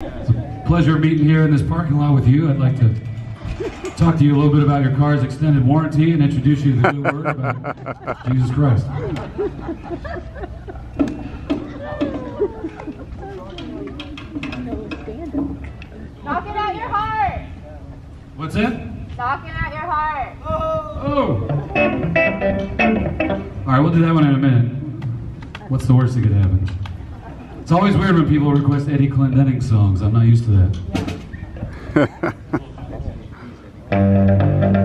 It's a pleasure meeting here in this parking lot with you. I'd like to talk to you a little bit about your car's extended warranty and introduce you to the new word about Jesus Christ. Knocking at your heart. What's it? Knocking at your heart. Oh. Oh! All right, we'll do that one in a minute. What's the worst that could happen? It's always weird when people request Eddie Clendening songs. I'm not used to that.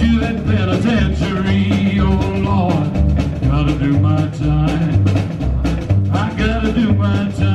you that penitentiary. Oh Lord, gotta do my time. I gotta do my time.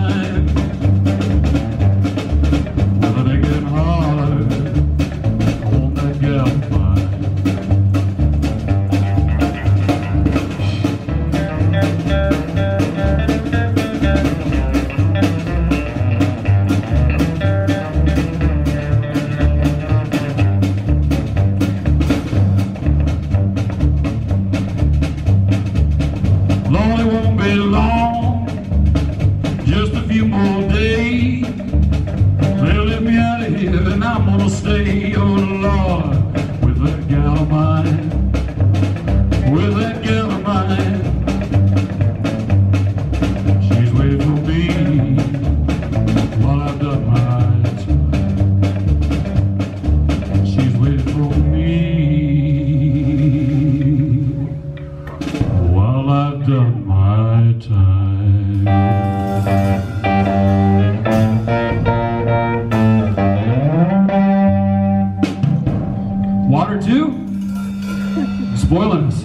Gonna stay, oh Lord, with that gal of mine, with that gal of mine. She's waiting for me while I've done my time. She's waiting for me while I've done my time. Water too? Spoiling us.